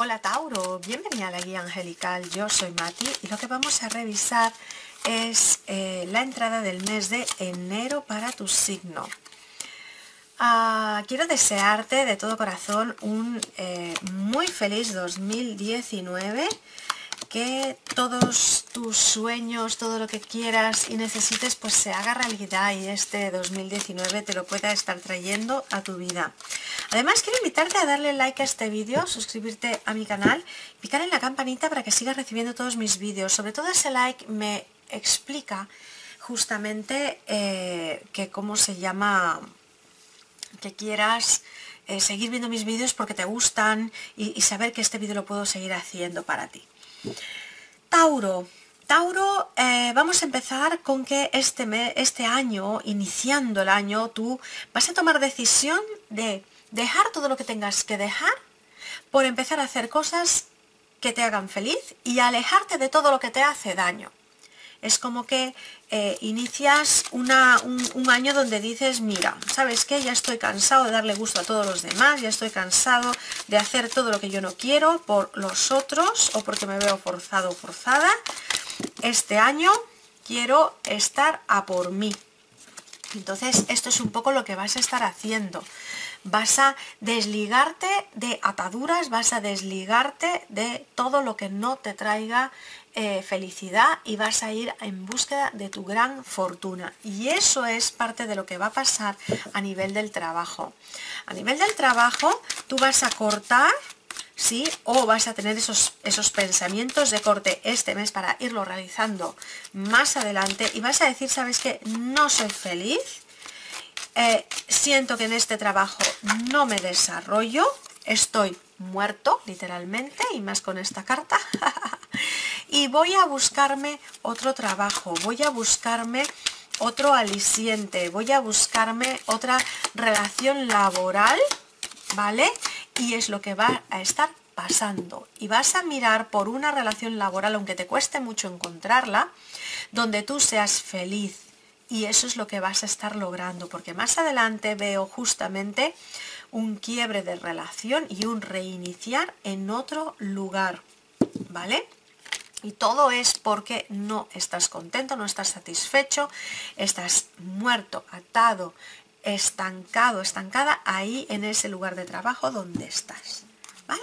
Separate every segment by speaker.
Speaker 1: Hola Tauro, bienvenida a la guía angelical, yo soy Mati y lo que vamos a revisar es eh, la entrada del mes de enero para tu signo. Ah, quiero desearte de todo corazón un eh, muy feliz 2019 que todos tus sueños, todo lo que quieras y necesites, pues se haga realidad y este 2019 te lo pueda estar trayendo a tu vida. Además, quiero invitarte a darle like a este vídeo, suscribirte a mi canal, picar en la campanita para que sigas recibiendo todos mis vídeos. Sobre todo ese like me explica justamente eh, que cómo se llama, que quieras eh, seguir viendo mis vídeos porque te gustan y saber que este vídeo lo puedo seguir haciendo para ti. Tauro. Tauro, eh, vamos a empezar con que este, este año, iniciando el año, tú vas a tomar decisión de dejar todo lo que tengas que dejar por empezar a hacer cosas que te hagan feliz y alejarte de todo lo que te hace daño. Es como que eh, inicias un, año donde dices, mira, ¿sabes qué? Ya estoy cansado de darle gusto a todos los demás, ya estoy cansado de hacer todo lo que yo no quiero por los otros o porque me veo forzado o forzada. Este año quiero estar a por mí. Entonces, esto es un poco lo que vas a estar haciendo. Vas a desligarte de ataduras, vas a desligarte de todo lo que no te traiga eh, felicidad y vas a ir en búsqueda de tu gran fortuna. Y eso es parte de lo que va a pasar a nivel del trabajo. A nivel del trabajo, tú vas a cortar ¿sí? O vas a tener esos, esos pensamientos de corte este mes para irlo realizando más adelante y vas a decir, ¿sabes qué? No soy feliz, eh, siento que en este trabajo no me desarrollo, estoy muerto, literalmente, y más con esta carta. y voy a buscarme otro trabajo, voy a buscarme otro aliciente, voy a buscarme otra relación laboral, ¿vale? Y es lo que va a estar pasando. Y vas a mirar por una relación laboral, aunque te cueste mucho encontrarla, donde tú seas feliz. Y eso es lo que vas a estar logrando, porque más adelante veo justamente un quiebre de relación y un reiniciar en otro lugar, ¿vale? Y todo es porque no estás contento, no estás satisfecho, estás muerto, atado, estancado, estancada ahí en ese lugar de trabajo donde estás. ¿Vale?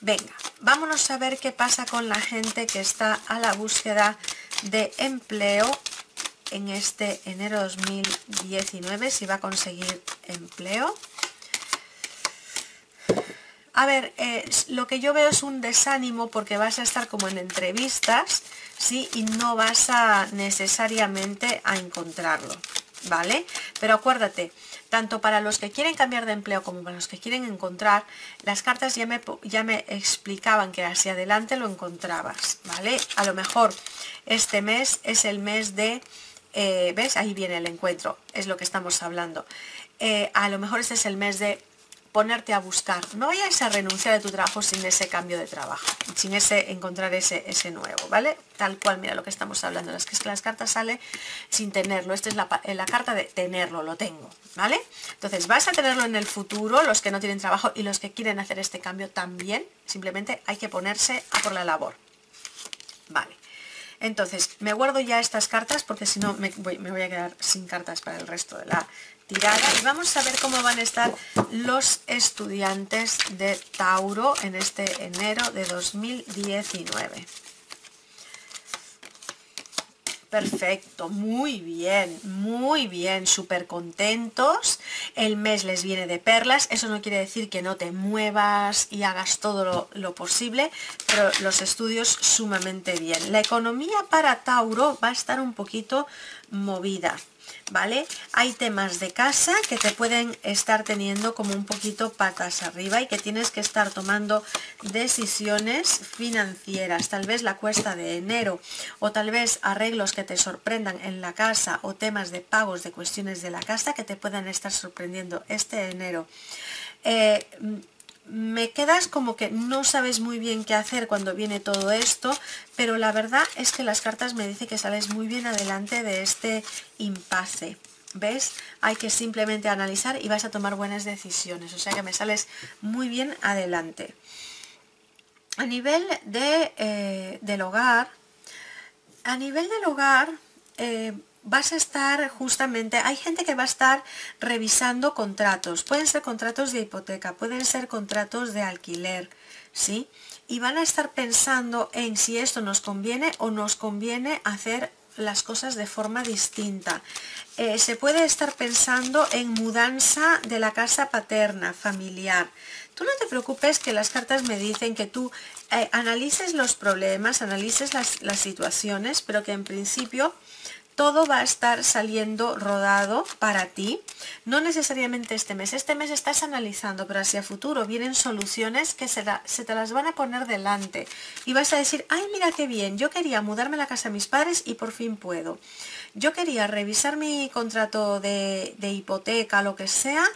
Speaker 1: Venga, vámonos a ver qué pasa con la gente que está a la búsqueda de empleo en este enero 2019, si va a conseguir empleo. A ver, lo que yo veo es un desánimo porque vas a estar como en entrevistas, ¿sí? Y no vas a necesariamente a encontrarlo, ¿vale? Pero acuérdate, tanto para los que quieren cambiar de empleo como para los que quieren encontrar, las cartas ya me, ya me explicaban que hacia adelante lo encontrabas, ¿vale? A lo mejor este mes es el mes de, eh, ¿ves? Ahí viene el encuentro, es lo que estamos hablando. Eh, a lo mejor este es el mes de ponerte a buscar. No vayas a renunciar de tu trabajo sin ese cambio de trabajo, sin ese encontrar ese, ese nuevo, ¿vale? Tal cual, mira lo que estamos hablando. Es que, es que las cartas sale sin tenerlo. Esta es la, la, carta de tenerlo, lo tengo, ¿vale? Entonces vas a tenerlo en el futuro, los que no tienen trabajo y los que quieren hacer este cambio también. Simplemente hay que ponerse a por la labor. Entonces, me guardo ya estas cartas porque si no me voy, a quedar sin cartas para el resto de la, y vamos a ver cómo van a estar los estudiantes de Tauro en este enero de 2019. Perfecto, muy bien, muy bien, súper contentos. El mes les viene de perlas, eso no quiere decir que no te muevas y hagas todo lo, lo, posible, pero los estudios sumamente bien. La economía para Tauro va a estar un poquito movida. ¿Vale? Hay temas de casa que te pueden estar teniendo como un poquito patas arriba y que tienes que estar tomando decisiones financieras, tal vez la cuesta de enero o tal vez arreglos que te sorprendan en la casa o temas de pagos de cuestiones de la casa que te puedan estar sorprendiendo este enero. Eh, me quedas como que no sabes muy bien qué hacer cuando viene todo esto, pero la verdad es que las cartas me dicen que sales muy bien adelante de este impasse. ¿Ves? Hay que simplemente analizar y vas a tomar buenas decisiones. O sea que me sales muy bien adelante. A nivel de, eh, del hogar, a nivel del hogar, eh, vas a estar justamente, hay gente que va a estar revisando contratos, pueden ser contratos de hipoteca, pueden ser contratos de alquiler, ¿sí? Y van a estar pensando en si esto nos conviene o nos conviene hacer las cosas de forma distinta. Eh, se puede estar pensando en mudanza de la casa paterna, familiar. Tú no te preocupes que las cartas me dicen que tú eh, analices los problemas, analices las, las situaciones, pero que en principio todo va a estar saliendo rodado para ti. No necesariamente este mes. Este mes estás analizando, pero hacia futuro vienen soluciones que se, te las van a poner delante. Y vas a decir, ay, mira qué bien, yo quería mudarme a la casa de mis padres y por fin puedo. Yo quería revisar mi contrato de, hipoteca, lo que sea,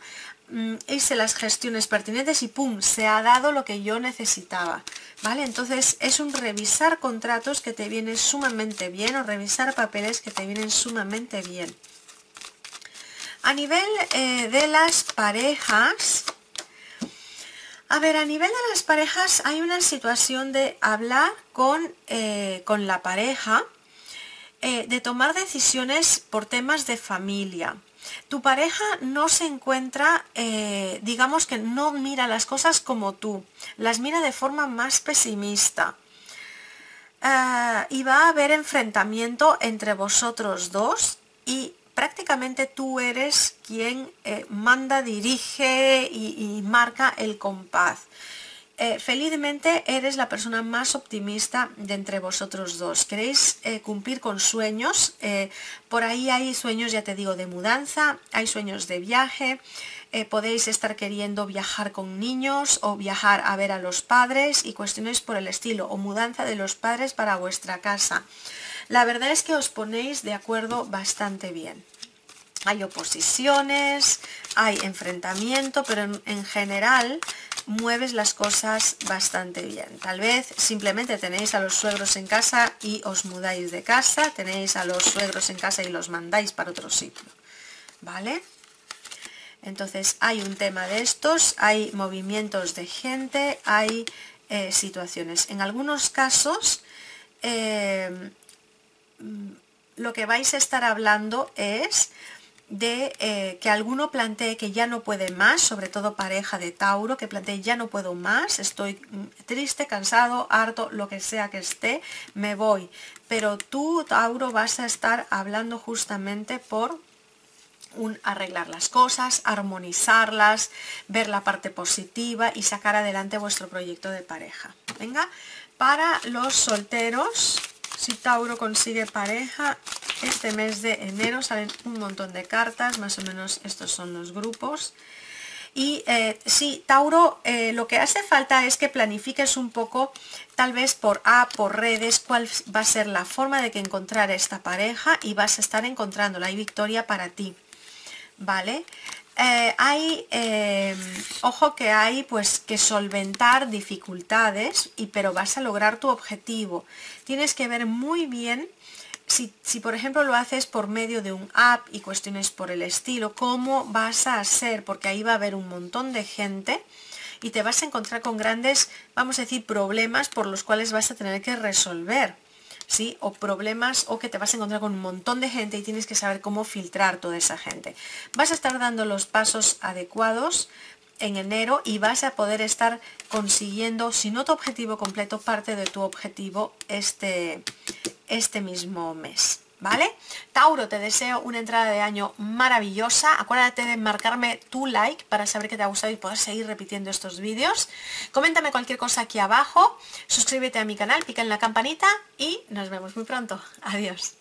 Speaker 1: hice las gestiones pertinentes y ¡pum! se ha dado lo que yo necesitaba. ¿Vale? Entonces es un revisar contratos que te vienen sumamente bien o revisar papeles que te vienen sumamente bien. A nivel eh, de las parejas, a ver, a nivel de las parejas hay una situación de hablar con, eh, con la pareja, eh, de tomar decisiones por temas de familia. Tu pareja no se encuentra, eh, digamos que no mira las cosas como tú, las mira de forma más pesimista. Eh, y va a haber enfrentamiento entre vosotros dos y prácticamente tú eres quien eh, manda, dirige y marca el compás. Eh, felizmente eres la persona más optimista de entre vosotros dos. Queréis eh, cumplir con sueños. Eh, por ahí hay sueños, ya te digo, de mudanza, hay sueños de viaje. podéis estar queriendo viajar con niños o viajar a ver a los padres y cuestiones por el estilo o mudanza de los padres para vuestra casa. La verdad es que os ponéis de acuerdo bastante bien hay oposiciones, hay enfrentamiento, pero en, general mueves las cosas bastante bien. Tal vez simplemente tenéis a los suegros en casa y os mudáis de casa, tenéis a los suegros en casa y los mandáis para otro sitio. ¿Vale? Entonces hay un tema de estos, hay movimientos de gente, hay eh, situaciones. En algunos casos eh, lo que vais a estar hablando es de eh, que alguno plantee que ya no puede más, sobre todo pareja de Tauro, que plantee ya no puedo más, estoy mm, triste, cansado, harto, lo que sea que esté, me voy. Pero tú, Tauro, vas a estar hablando justamente por un arreglar las cosas, armonizarlas, ver la parte positiva y sacar adelante vuestro proyecto de pareja. Venga, para los solteros, si Tauro consigue pareja, este mes de enero salen un montón de cartas, más o menos estos son los grupos. Y eh, sí, Tauro, eh, lo que hace falta es que planifiques un poco, tal vez por A, por redes, cuál va a ser la forma de que encontrar esta pareja y vas a estar encontrándola. Hay victoria para ti, ¿vale? Eh, hay, em, ojo que hay pues que solventar dificultades, y, pero vas a lograr tu objetivo. Tienes que ver muy bien si, si, por ejemplo lo haces por medio de un app y cuestiones por el estilo, cómo vas a hacer, porque ahí va a haber un montón de gente y te vas a encontrar con grandes, vamos a decir, problemas por los cuales vas a tener que resolver. ¿sí? O problemas o que te vas a encontrar con un montón de gente y tienes que saber cómo filtrar toda esa gente. Vas a estar dando los pasos adecuados en enero y vas a poder estar consiguiendo, si no tu objetivo completo, parte de tu objetivo este, este mismo mes. ¿Vale? Tauro, te deseo una entrada de año maravillosa. Acuérdate de marcarme tu like para saber que te ha gustado y poder seguir repitiendo estos vídeos. Coméntame cualquier cosa aquí abajo. Suscríbete a mi canal, pica en la campanita y nos vemos muy pronto. Adiós.